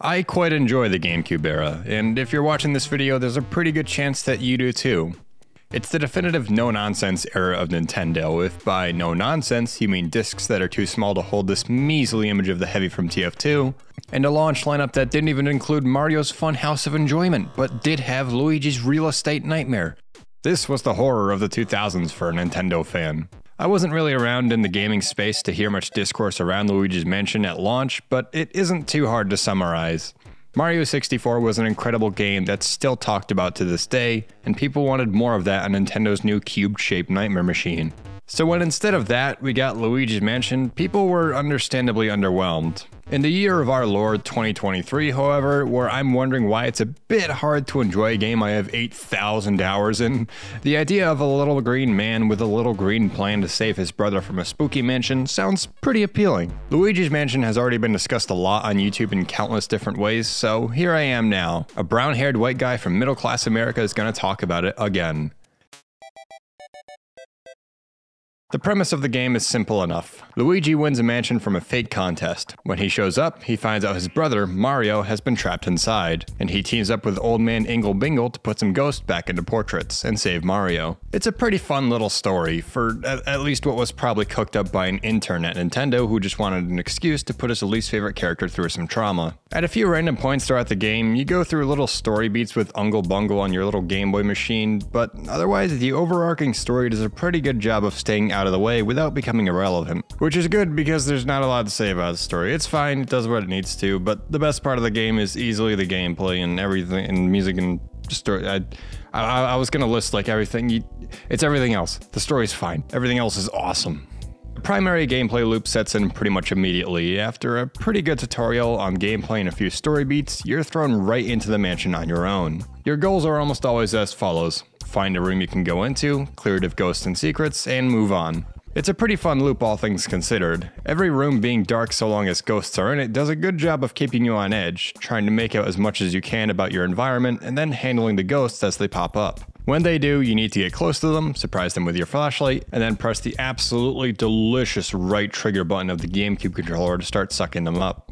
I quite enjoy the GameCube era, and if you're watching this video, there's a pretty good chance that you do too. It's the definitive no-nonsense era of Nintendo, if by no-nonsense you mean discs that are too small to hold this measly image of the Heavy from TF2, and a launch lineup that didn't even include Mario's Fun House of Enjoyment, but did have Luigi's Real Estate Nightmare. This was the horror of the 2000s for a Nintendo fan. I wasn't really around in the gaming space to hear much discourse around Luigi's Mansion at launch, but it isn't too hard to summarize. Mario 64 was an incredible game that's still talked about to this day, and people wanted more of that on Nintendo's new cube-shaped Nightmare Machine. So when instead of that, we got Luigi's Mansion, people were understandably underwhelmed. In the year of our Lord 2023, however, where I'm wondering why it's a bit hard to enjoy a game I have 8,000 hours in, the idea of a little green man with a little green plan to save his brother from a spooky mansion sounds pretty appealing. Luigi's Mansion has already been discussed a lot on YouTube in countless different ways, so here I am now. A brown haired white guy from middle class America is gonna talk about it again. The premise of the game is simple enough. Luigi wins a mansion from a fake contest. When he shows up, he finds out his brother, Mario, has been trapped inside, and he teams up with old man Ingle Bingle to put some ghosts back into portraits and save Mario. It's a pretty fun little story, for at, least what was probably cooked up by an intern at Nintendo who just wanted an excuse to put his least favorite character through some trauma. At a few random points throughout the game, you go through little story beats with Ungle Bungle on your little Game Boy machine, but otherwise the overarching story does a pretty good job of staying out of the way without becoming irrelevant. Which is good because there's not a lot to say about the story. It's fine, it does what it needs to, but the best part of the game is easily the gameplay and everything and music and story. I, I, I was gonna list like everything. You, it's everything else. The story's fine. Everything else is awesome. The primary gameplay loop sets in pretty much immediately. After a pretty good tutorial on gameplay and a few story beats, you're thrown right into the mansion on your own. Your goals are almost always as follows. Find a room you can go into, clear it of ghosts and secrets, and move on. It's a pretty fun loop all things considered. Every room being dark so long as ghosts are in it does a good job of keeping you on edge, trying to make out as much as you can about your environment and then handling the ghosts as they pop up. When they do, you need to get close to them, surprise them with your flashlight, and then press the absolutely delicious right trigger button of the GameCube controller to start sucking them up.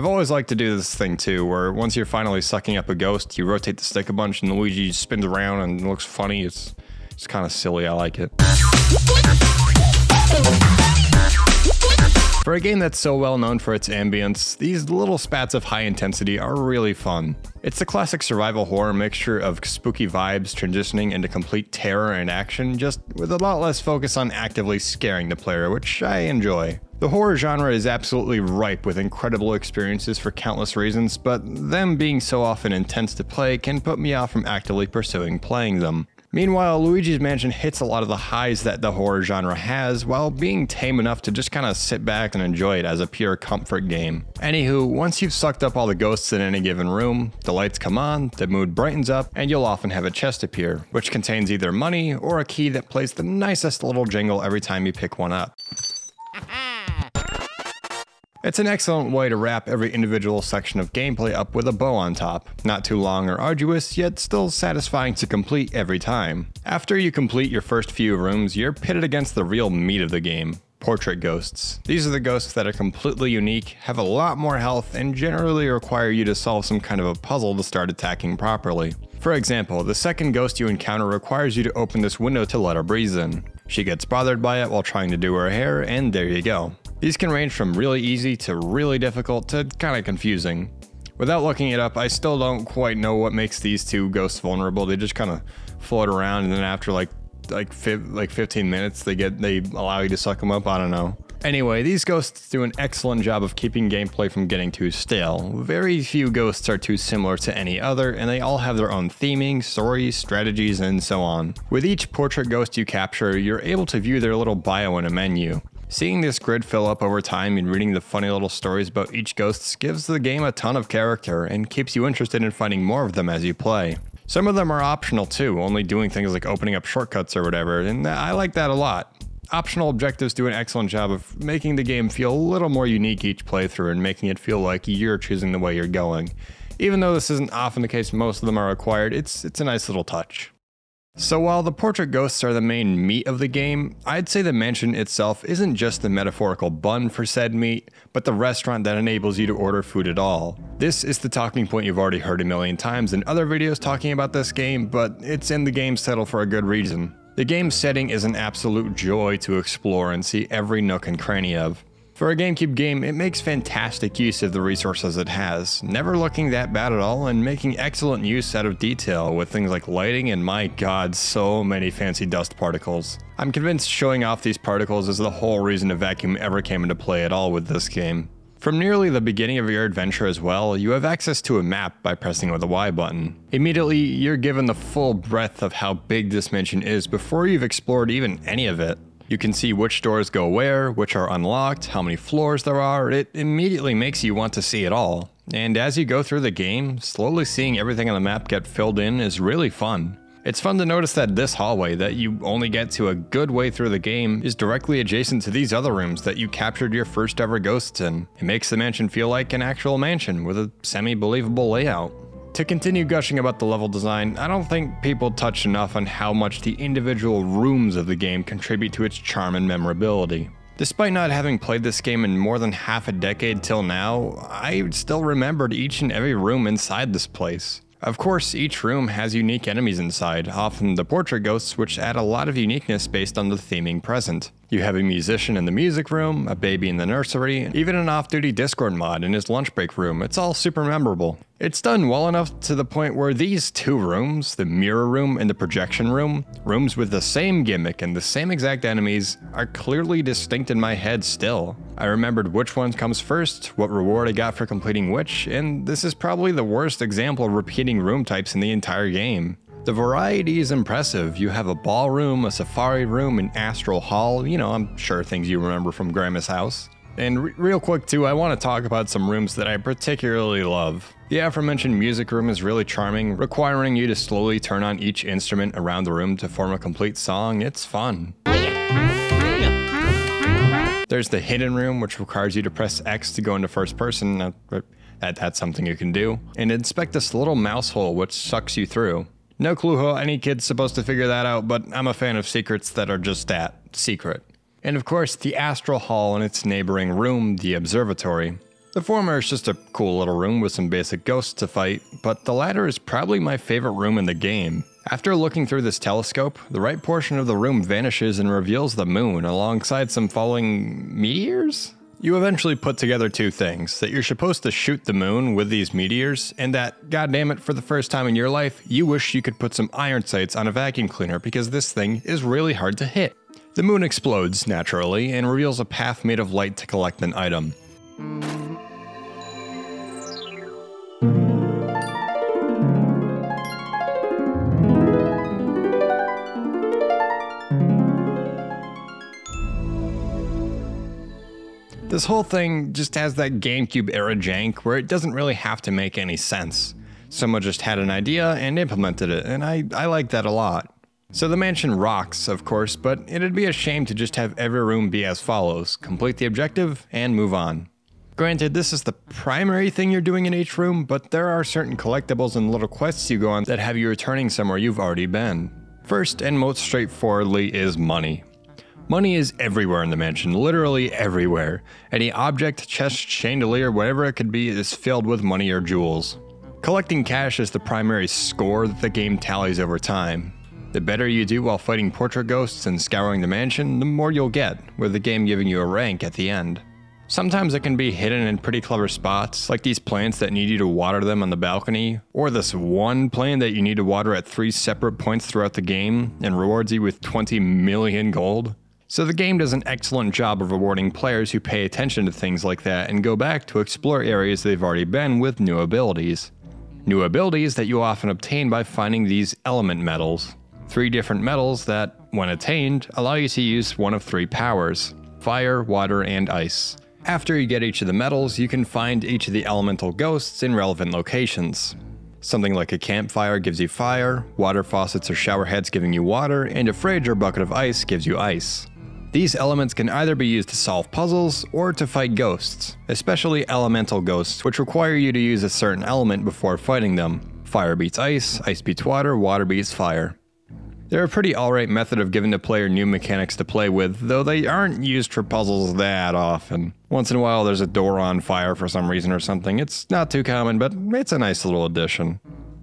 I've always liked to do this thing too, where once you're finally sucking up a ghost, you rotate the stick a bunch and Luigi spins around and looks funny. It's, it's kind of silly, I like it. For a game that's so well known for its ambience, these little spats of high intensity are really fun. It's the classic survival horror mixture of spooky vibes transitioning into complete terror and action, just with a lot less focus on actively scaring the player, which I enjoy. The horror genre is absolutely ripe with incredible experiences for countless reasons, but them being so often intense to play can put me off from actively pursuing playing them. Meanwhile, Luigi's Mansion hits a lot of the highs that the horror genre has while being tame enough to just kind of sit back and enjoy it as a pure comfort game. Anywho, once you've sucked up all the ghosts in any given room, the lights come on, the mood brightens up, and you'll often have a chest appear, which contains either money or a key that plays the nicest little jingle every time you pick one up. It's an excellent way to wrap every individual section of gameplay up with a bow on top. Not too long or arduous, yet still satisfying to complete every time. After you complete your first few rooms, you're pitted against the real meat of the game, portrait ghosts. These are the ghosts that are completely unique, have a lot more health, and generally require you to solve some kind of a puzzle to start attacking properly. For example, the second ghost you encounter requires you to open this window to let a breeze in. She gets bothered by it while trying to do her hair, and there you go. These can range from really easy to really difficult to kind of confusing. Without looking it up, I still don't quite know what makes these two ghosts vulnerable. They just kind of float around, and then after like like like 15 minutes, they get they allow you to suck them up. I don't know. Anyway, these ghosts do an excellent job of keeping gameplay from getting too stale. Very few ghosts are too similar to any other, and they all have their own theming, stories, strategies, and so on. With each portrait ghost you capture, you're able to view their little bio in a menu. Seeing this grid fill up over time and reading the funny little stories about each ghost gives the game a ton of character and keeps you interested in finding more of them as you play. Some of them are optional too, only doing things like opening up shortcuts or whatever, and I like that a lot. Optional objectives do an excellent job of making the game feel a little more unique each playthrough and making it feel like you're choosing the way you're going. Even though this isn't often the case, most of them are required, it's, it's a nice little touch. So while the portrait ghosts are the main meat of the game, I'd say the mansion itself isn't just the metaphorical bun for said meat, but the restaurant that enables you to order food at all. This is the talking point you've already heard a million times in other videos talking about this game, but it's in the game's title for a good reason. The game's setting is an absolute joy to explore and see every nook and cranny of. For a GameCube game, it makes fantastic use of the resources it has, never looking that bad at all and making excellent use out of detail with things like lighting and my god, so many fancy dust particles. I'm convinced showing off these particles is the whole reason a vacuum ever came into play at all with this game. From nearly the beginning of your adventure as well, you have access to a map by pressing the Y button. Immediately, you're given the full breadth of how big this mansion is before you've explored even any of it. You can see which doors go where, which are unlocked, how many floors there are, it immediately makes you want to see it all. And as you go through the game, slowly seeing everything on the map get filled in is really fun. It's fun to notice that this hallway that you only get to a good way through the game is directly adjacent to these other rooms that you captured your first ever ghosts in. It makes the mansion feel like an actual mansion with a semi-believable layout. To continue gushing about the level design, I don't think people touch enough on how much the individual rooms of the game contribute to its charm and memorability. Despite not having played this game in more than half a decade till now, I still remembered each and every room inside this place. Of course, each room has unique enemies inside, often the portrait ghosts, which add a lot of uniqueness based on the theming present. You have a musician in the music room, a baby in the nursery, and even an off-duty Discord mod in his lunch break room. It's all super memorable. It's done well enough to the point where these two rooms, the mirror room and the projection room, rooms with the same gimmick and the same exact enemies, are clearly distinct in my head still. I remembered which one comes first, what reward I got for completing which, and this is probably the worst example of repeating room types in the entire game. The variety is impressive. You have a ballroom, a safari room, an astral hall, you know, I'm sure things you remember from Grandma's house. And re real quick too, I want to talk about some rooms that I particularly love. The aforementioned music room is really charming, requiring you to slowly turn on each instrument around the room to form a complete song. It's fun. There's the hidden room, which requires you to press X to go into first person. That, that's something you can do. And inspect this little mouse hole, which sucks you through. No clue how any kid's supposed to figure that out, but I'm a fan of secrets that are just that secret. And of course, the Astral Hall and its neighboring room, the Observatory. The former is just a cool little room with some basic ghosts to fight, but the latter is probably my favorite room in the game. After looking through this telescope, the right portion of the room vanishes and reveals the moon alongside some falling meteors? You eventually put together two things that you're supposed to shoot the moon with these meteors, and that, goddammit, for the first time in your life, you wish you could put some iron sights on a vacuum cleaner because this thing is really hard to hit. The moon explodes, naturally, and reveals a path made of light to collect an item. This whole thing just has that GameCube era jank where it doesn't really have to make any sense. Someone just had an idea and implemented it, and I, I like that a lot. So the mansion rocks, of course, but it'd be a shame to just have every room be as follows complete the objective and move on. Granted, this is the primary thing you're doing in each room, but there are certain collectibles and little quests you go on that have you returning somewhere you've already been. First and most straightforwardly is money. Money is everywhere in the mansion, literally everywhere. Any object, chest, chandelier, whatever it could be, is filled with money or jewels. Collecting cash is the primary score that the game tallies over time. The better you do while fighting portrait ghosts and scouring the mansion, the more you'll get, with the game giving you a rank at the end. Sometimes it can be hidden in pretty clever spots, like these plants that need you to water them on the balcony, or this one plant that you need to water at three separate points throughout the game and rewards you with 20 million gold. So the game does an excellent job of rewarding players who pay attention to things like that and go back to explore areas they've already been with new abilities. New abilities that you often obtain by finding these element medals three different medals that, when attained, allow you to use one of three powers fire, water, and ice. After you get each of the medals, you can find each of the elemental ghosts in relevant locations. Something like a campfire gives you fire, water faucets or shower heads giving you water, and a fridge or bucket of ice gives you ice. These elements can either be used to solve puzzles or to fight ghosts, especially elemental ghosts, which require you to use a certain element before fighting them. Fire beats ice, ice beats water, water beats fire. They're a pretty alright method of giving the player new mechanics to play with, though they aren't used for puzzles that often. Once in a while there's a door on fire for some reason or something. It's not too common, but it's a nice little addition.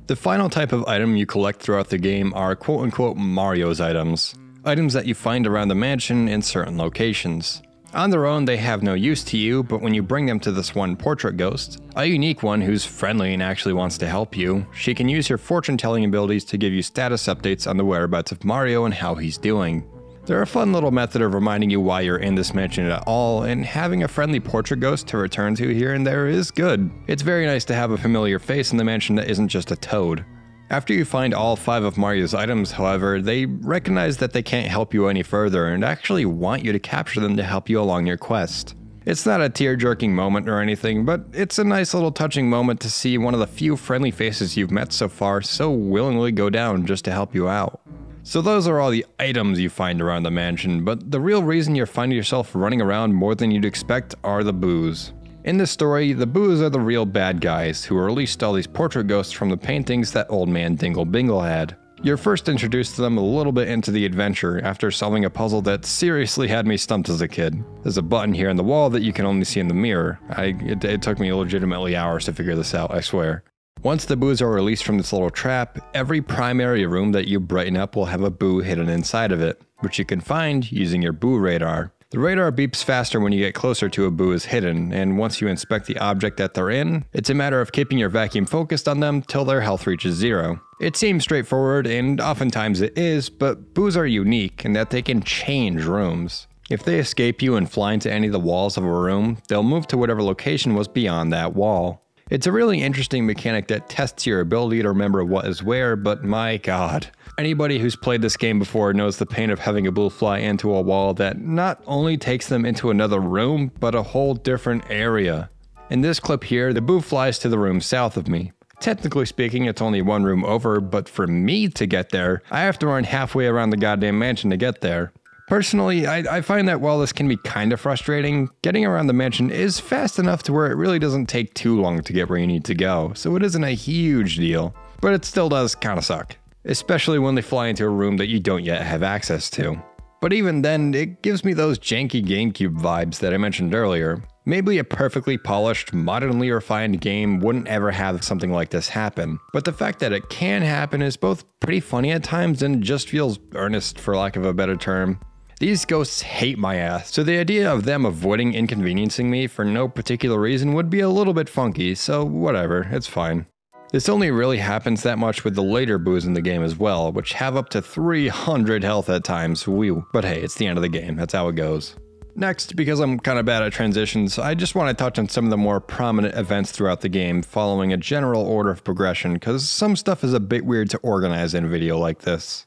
The final type of item you collect throughout the game are quote unquote Mario's items. Items that you find around the mansion in certain locations. On their own, they have no use to you, but when you bring them to this one portrait ghost, a unique one who's friendly and actually wants to help you, she can use her fortune telling abilities to give you status updates on the whereabouts of Mario and how he's doing. They're a fun little method of reminding you why you're in this mansion at all, and having a friendly portrait ghost to return to here and there is good. It's very nice to have a familiar face in the mansion that isn't just a toad. After you find all five of Mario's items, however, they recognize that they can't help you any further and actually want you to capture them to help you along your quest. It's not a tear jerking moment or anything, but it's a nice little touching moment to see one of the few friendly faces you've met so far so willingly go down just to help you out. So, those are all the items you find around the mansion, but the real reason you're finding yourself running around more than you'd expect are the boos. In this story, the Boos are the real bad guys who released all these portrait ghosts from the paintings that Old Man Dingle Bingle had. You're first introduced to them a little bit into the adventure after solving a puzzle that seriously had me stumped as a kid. There's a button here in the wall that you can only see in the mirror. I, it, it took me legitimately hours to figure this out, I swear. Once the boos are released from this little trap, every primary room that you brighten up will have a boo hidden inside of it, which you can find using your boo radar. The radar beeps faster when you get closer to a boo is hidden, and once you inspect the object that they're in, it's a matter of keeping your vacuum focused on them till their health reaches zero. It seems straightforward, and oftentimes it is, but boos are unique in that they can change rooms. If they escape you and fly into any of the walls of a room, they'll move to whatever location was beyond that wall. It's a really interesting mechanic that tests your ability to remember what is where, but my god. Anybody who's played this game before knows the pain of having a boo fly into a wall that not only takes them into another room, but a whole different area. In this clip here, the boo flies to the room south of me. Technically speaking, it's only one room over, but for me to get there, I have to run halfway around the goddamn mansion to get there. Personally, I, I, find that while this can be kind of frustrating, getting around the mansion is fast enough to where it really doesn't take too long to get where you need to go, so it isn't a huge deal. But it still does kinda suck especially when they fly into a room that you don't yet have access to. But even then, it gives me those janky GameCube vibes that I mentioned earlier. Maybe a perfectly polished, modernly refined game wouldn't ever have something like this happen, but the fact that it can happen is both pretty funny at times and just feels earnest, for lack of a better term. These ghosts hate my ass, so the idea of them avoiding inconveniencing me for no particular reason would be a little bit funky, so whatever, it's fine. This only really happens that much with the later boos in the game as well, which have up to 300 health at times, whew. But hey, it's the end of the game, that's how it goes. Next, because I'm kind of bad at transitions, I just want to touch on some of the more prominent events throughout the game following a general order of progression, because some stuff is a bit weird to organize in a video like this.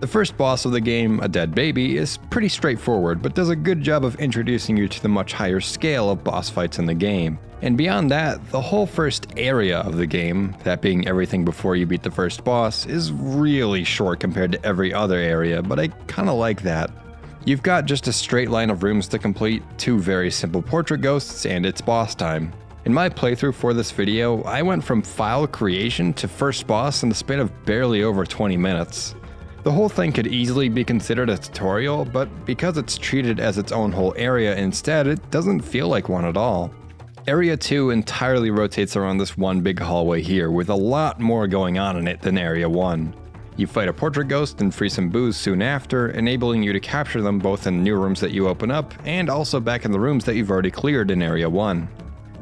The first boss of the game, a dead baby, is pretty straightforward, but does a good job of introducing you to the much higher scale of boss fights in the game. And beyond that, the whole first area of the game, that being everything before you beat the first boss, is really short compared to every other area, but I kinda like that. You've got just a straight line of rooms to complete, two very simple portrait ghosts, and it's boss time. In my playthrough for this video, I went from file creation to first boss in the span of barely over 20 minutes. The whole thing could easily be considered a tutorial, but because it's treated as its own whole area instead, it doesn't feel like one at all. Area 2 entirely rotates around this one big hallway here, with a lot more going on in it than Area 1. You fight a portrait ghost and free some boos soon after, enabling you to capture them both in new rooms that you open up, and also back in the rooms that you've already cleared in Area 1.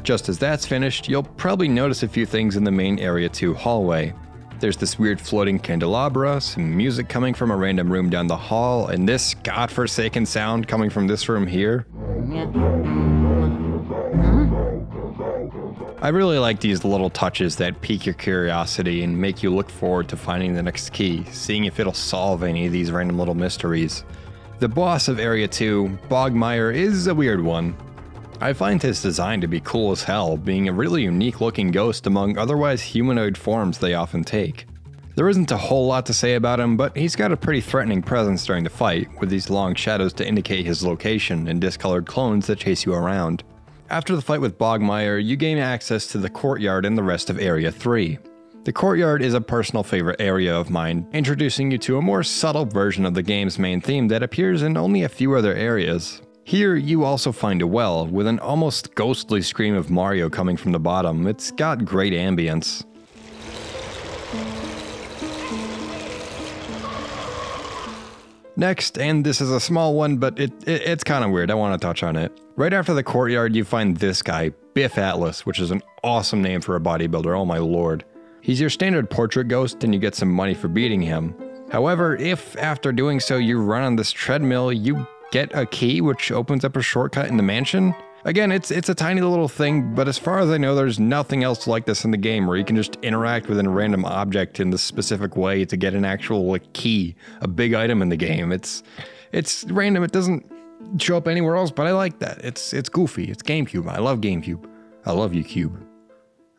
Just as that's finished, you'll probably notice a few things in the main Area 2 hallway. There's this weird floating candelabra, some music coming from a random room down the hall, and this godforsaken sound coming from this room here. I really like these little touches that pique your curiosity and make you look forward to finding the next key, seeing if it'll solve any of these random little mysteries. The boss of Area 2, Bogmire, is a weird one. I find his design to be cool as hell, being a really unique looking ghost among otherwise humanoid forms they often take. There isn't a whole lot to say about him, but he's got a pretty threatening presence during the fight, with these long shadows to indicate his location and discolored clones that chase you around. After the fight with Bogmire, you gain access to the courtyard and the rest of Area 3. The courtyard is a personal favorite area of mine, introducing you to a more subtle version of the game's main theme that appears in only a few other areas. Here, you also find a well, with an almost ghostly scream of Mario coming from the bottom. It's got great ambience. Next, and this is a small one, but it, it it's kind of weird. I want to touch on it. Right after the courtyard, you find this guy, Biff Atlas, which is an awesome name for a bodybuilder. Oh my lord. He's your standard portrait ghost, and you get some money for beating him. However, if after doing so you run on this treadmill, you get a key which opens up a shortcut in the mansion, Again, it's it's a tiny little thing, but as far as I know, there's nothing else like this in the game where you can just interact with a random object in this specific way to get an actual like key, a big item in the game. It's it's random. It doesn't show up anywhere else, but I like that. It's it's goofy. It's GameCube. I love GameCube. I love you, Cube.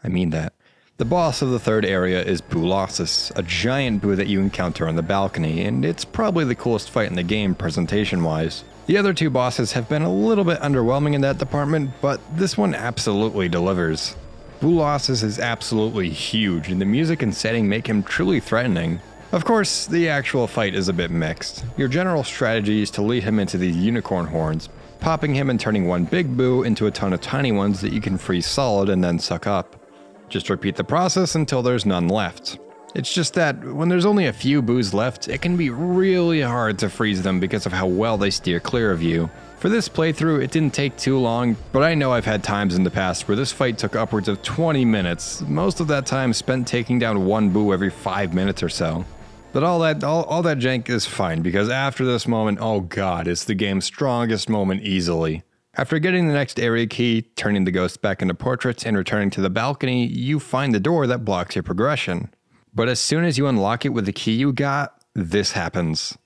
I mean that. The boss of the third area is Boolossus, a giant boo that you encounter on the balcony, and it's probably the coolest fight in the game presentation wise. The other two bosses have been a little bit underwhelming in that department, but this one absolutely delivers. Boolossus is absolutely huge, and the music and setting make him truly threatening. Of course, the actual fight is a bit mixed. Your general strategy is to lead him into these unicorn horns, popping him and turning one big boo into a ton of tiny ones that you can freeze solid and then suck up. Just repeat the process until there's none left. It's just that when there's only a few boos left, it can be really hard to freeze them because of how well they steer clear of you. For this playthrough, it didn't take too long, but I know I've had times in the past where this fight took upwards of 20 minutes, most of that time spent taking down one boo every 5 minutes or so. But all that all, all that jank is fine because after this moment, oh god, it's the game's strongest moment easily. After getting the next area key, turning the ghost back into portraits, and returning to the balcony, you find the door that blocks your progression. But as soon as you unlock it with the key you got, this happens.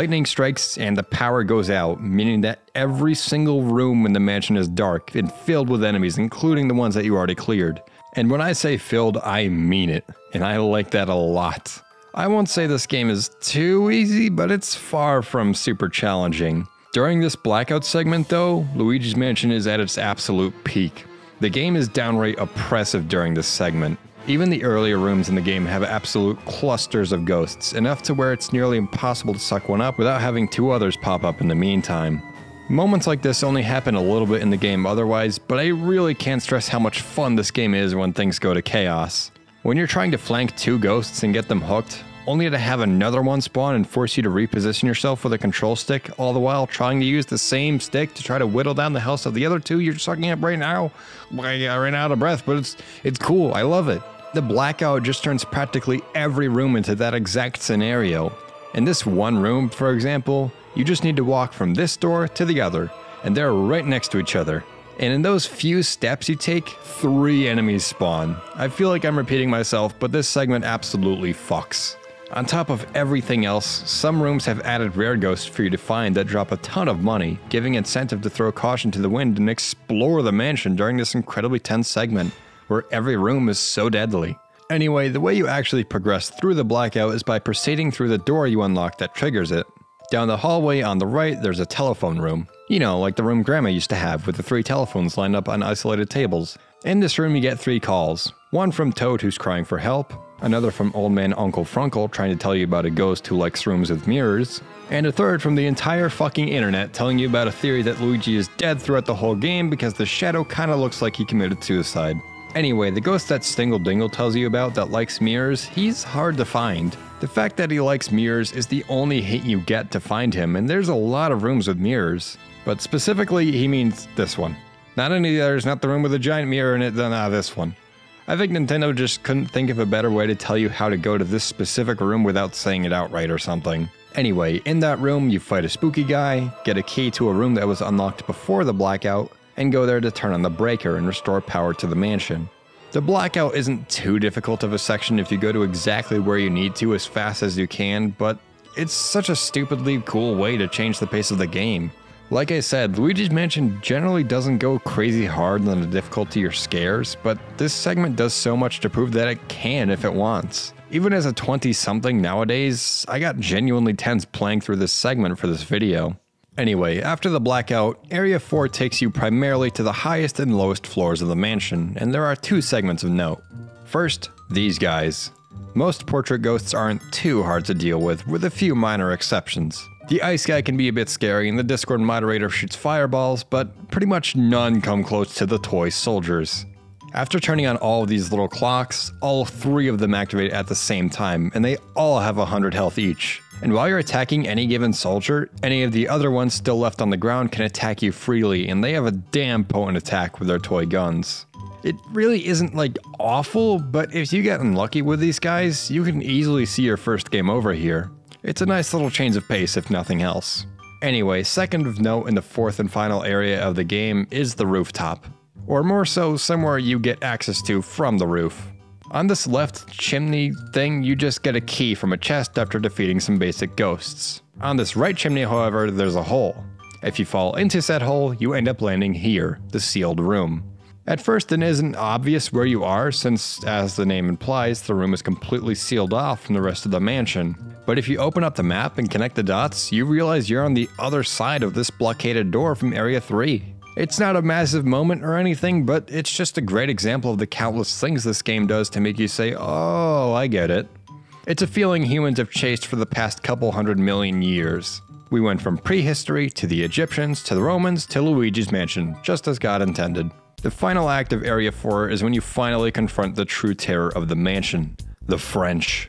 Lightning strikes and the power goes out, meaning that every single room in the mansion is dark and filled with enemies, including the ones that you already cleared. And when I say filled, I mean it, and I like that a lot. I won't say this game is too easy, but it's far from super challenging. During this blackout segment, though, Luigi's Mansion is at its absolute peak. The game is downright oppressive during this segment. Even the earlier rooms in the game have absolute clusters of ghosts, enough to where it's nearly impossible to suck one up without having two others pop up in the meantime. Moments like this only happen a little bit in the game otherwise, but I really can't stress how much fun this game is when things go to chaos. When you're trying to flank two ghosts and get them hooked, only to have another one spawn and force you to reposition yourself with a control stick, all the while trying to use the same stick to try to whittle down the health of the other two you're sucking up right now. I uh, ran out of breath, but it's it's cool. I love it. The blackout just turns practically every room into that exact scenario. In this one room, for example, you just need to walk from this door to the other, and they're right next to each other. And in those few steps you take, three enemies spawn. I feel like I'm repeating myself, but this segment absolutely fucks. On top of everything else, some rooms have added rare ghosts for you to find that drop a ton of money, giving incentive to throw caution to the wind and explore the mansion during this incredibly tense segment, where every room is so deadly. Anyway, the way you actually progress through the blackout is by proceeding through the door you unlock that triggers it. Down the hallway on the right, there's a telephone room. You know, like the room Grandma used to have, with the three telephones lined up on isolated tables. In this room, you get three calls one from Toad, who's crying for help, another from Old Man Uncle Frunkle trying to tell you about a ghost who likes rooms with mirrors, and a third from the entire fucking internet telling you about a theory that Luigi is dead throughout the whole game because the shadow kinda looks like he committed suicide. Anyway, the ghost that Stingle Dingle tells you about that likes mirrors, he's hard to find. The fact that he likes mirrors is the only hint you get to find him, and there's a lot of rooms with mirrors. But specifically, he means this one. Not any of the others, not the room with a giant mirror in it, then ah, this one. I think Nintendo just couldn't think of a better way to tell you how to go to this specific room without saying it outright or something. Anyway, in that room, you fight a spooky guy, get a key to a room that was unlocked before the blackout, and go there to turn on the breaker and restore power to the mansion. The blackout isn't too difficult of a section if you go to exactly where you need to as fast as you can, but it's such a stupidly cool way to change the pace of the game. Like I said, Luigi's Mansion generally doesn't go crazy hard on the difficulty or scares, but this segment does so much to prove that it can if it wants. Even as a 20 something nowadays, I got genuinely tense playing through this segment for this video. Anyway, after the blackout, Area 4 takes you primarily to the highest and lowest floors of the mansion, and there are two segments of note. First, these guys. Most portrait ghosts aren't too hard to deal with, with a few minor exceptions. The ice guy can be a bit scary and the Discord moderator shoots fireballs, but pretty much none come close to the toy soldiers. After turning on all of these little clocks, all three of them activate at the same time, and they all have 100 health each. And while you're attacking any given soldier, any of the other ones still left on the ground can attack you freely, and they have a damn potent attack with their toy guns. It really isn't like awful, but if you get unlucky with these guys, you can easily see your first game over here. It's a nice little change of pace if nothing else. Anyway, second of note in the fourth and final area of the game is the rooftop. Or more so, somewhere you get access to from the roof. On this left chimney thing, you just get a key from a chest after defeating some basic ghosts. On this right chimney, however, there's a hole. If you fall into said hole, you end up landing here, the sealed room. At first, it isn't obvious where you are, since, as the name implies, the room is completely sealed off from the rest of the mansion. But if you open up the map and connect the dots, you realize you're on the other side of this blockaded door from Area 3. It's not a massive moment or anything, but it's just a great example of the countless things this game does to make you say, oh, I get it. It's a feeling humans have chased for the past couple hundred million years. We went from prehistory to the Egyptians to the Romans to Luigi's Mansion, just as God intended. The final act of Area 4 is when you finally confront the true terror of the mansion, the French.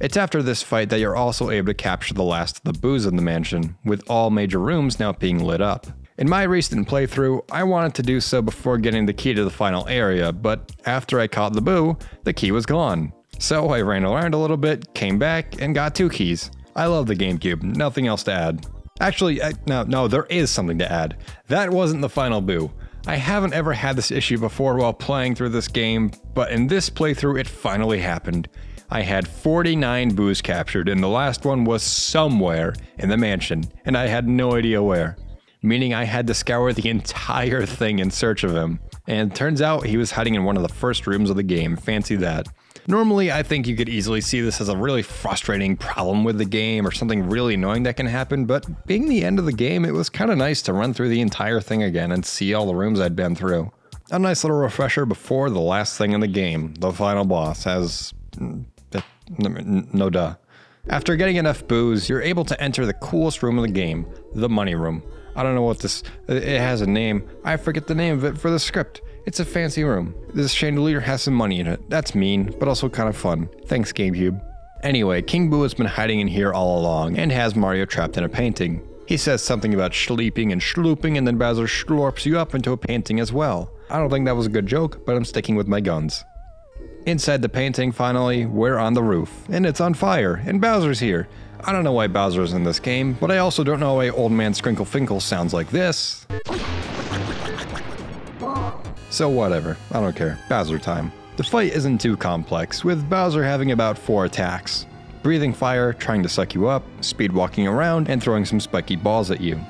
It's after this fight that you're also able to capture the last of the boos in the mansion, with all major rooms now being lit up. In my recent playthrough, I wanted to do so before getting the key to the final area, but after I caught the boo, the key was gone. So I ran around a little bit, came back, and got two keys. I love the GameCube, nothing else to add. Actually, I, no, no, there is something to add. That wasn't the final boo. I haven't ever had this issue before while playing through this game, but in this playthrough it finally happened. I had 49 boos captured and the last one was somewhere in the mansion, and I had no idea where. Meaning I had to scour the entire thing in search of him. And turns out he was hiding in one of the first rooms of the game, fancy that. Normally, I think you could easily see this as a really frustrating problem with the game or something really annoying that can happen, but being the end of the game, it was kind of nice to run through the entire thing again and see all the rooms I'd been through. A nice little refresher before the last thing in the game, the final boss, as. No duh. After getting enough boos, you're able to enter the coolest room of the game, the money room. I don't know what this. It has a name. I forget the name of it for the script. It's a fancy room. This chandelier has some money in it. That's mean, but also kind of fun. Thanks, GameCube. Anyway, King Boo has been hiding in here all along and has Mario trapped in a painting. He says something about sleeping and schlooping, and then Bowser schlorps you up into a painting as well. I don't think that was a good joke, but I'm sticking with my guns. Inside the painting, finally, we're on the roof, and it's on fire, and Bowser's here. I don't know why Bowser's in this game, but I also don't know why Old Man Scrinkle Finkle sounds like this. So whatever, I don't care. Bowser time. The fight isn't too complex, with Bowser having about 4 attacks. Breathing fire, trying to suck you up, speed walking around, and throwing some spiky balls at you.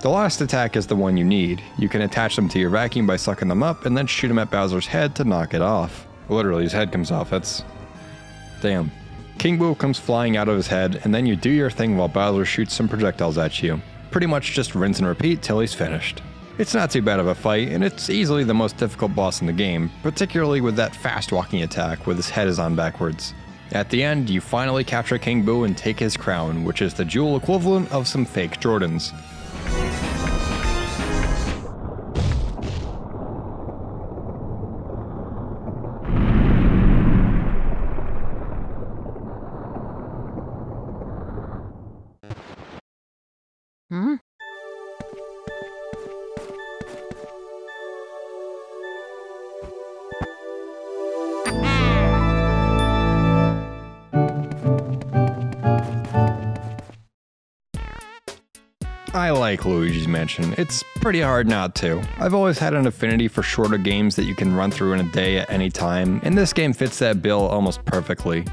The last attack is the one you need. You can attach them to your vacuum by sucking them up and then shoot them at Bowser's head to knock it off. Literally, his head comes off, that's... Damn. King Boo comes flying out of his head, and then you do your thing while Bowser shoots some projectiles at you. Pretty much just rinse and repeat till he's finished. It's not too bad of a fight, and it's easily the most difficult boss in the game, particularly with that fast walking attack with his head is on backwards. At the end, you finally capture King Boo and take his crown, which is the jewel equivalent of some fake Jordans. Hmm? I like Luigi's Mansion. It's pretty hard not to. I've always had an affinity for shorter games that you can run through in a day at any time, and this game fits that bill almost perfectly.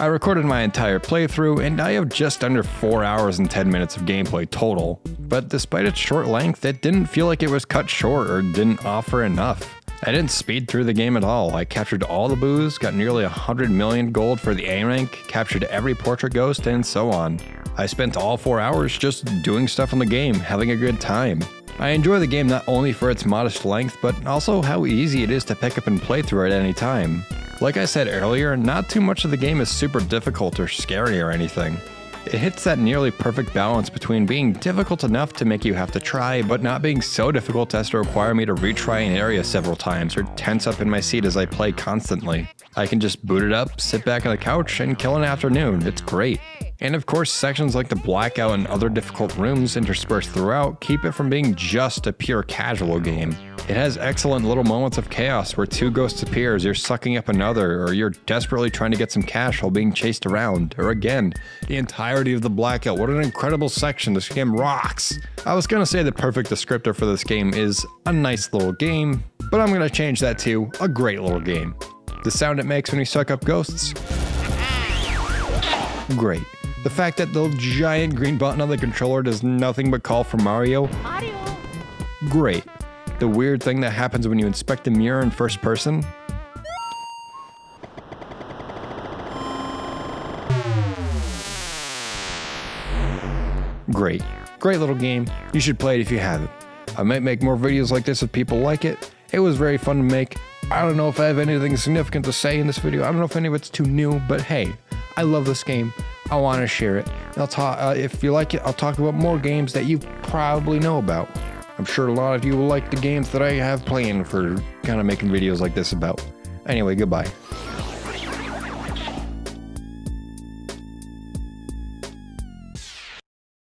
I recorded my entire playthrough and I have just under 4 hours and 10 minutes of gameplay total, but despite its short length, it didn't feel like it was cut short or didn't offer enough. I didn't speed through the game at all. I captured all the boos, got nearly 100 million gold for the A rank, captured every portrait ghost, and so on. I spent all 4 hours just doing stuff in the game, having a good time. I enjoy the game not only for its modest length, but also how easy it is to pick up and play through at any time. Like I said earlier, not too much of the game is super difficult or scary or anything. It hits that nearly perfect balance between being difficult enough to make you have to try, but not being so difficult as to require me to retry an area several times or tense up in my seat as I play constantly. I can just boot it up, sit back on the couch, and kill an afternoon. It's great. And of course, sections like the blackout and other difficult rooms interspersed throughout keep it from being just a pure casual game. It has excellent little moments of chaos where two ghosts appear as you're sucking up another, or you're desperately trying to get some cash while being chased around, or again, the entirety of the blackout. What an incredible section, this game rocks! I was gonna say the perfect descriptor for this game is a nice little game, but I'm gonna change that to a great little game. The sound it makes when you suck up ghosts? Great. The fact that the giant green button on the controller does nothing but call for Mario? Mario. Great. The weird thing that happens when you inspect the mirror in first person? Great. Great little game. You should play it if you haven't. I might make more videos like this if people like it. It was very fun to make. I don't know if I have anything significant to say in this video. I don't know if any of it's too new, but hey, I love this game. I want to share it. I'll talk. Uh, if you like it, I'll talk about more games that you probably know about. I'm sure a lot of you will like the games that I have planned for kind of making videos like this about. Anyway, goodbye.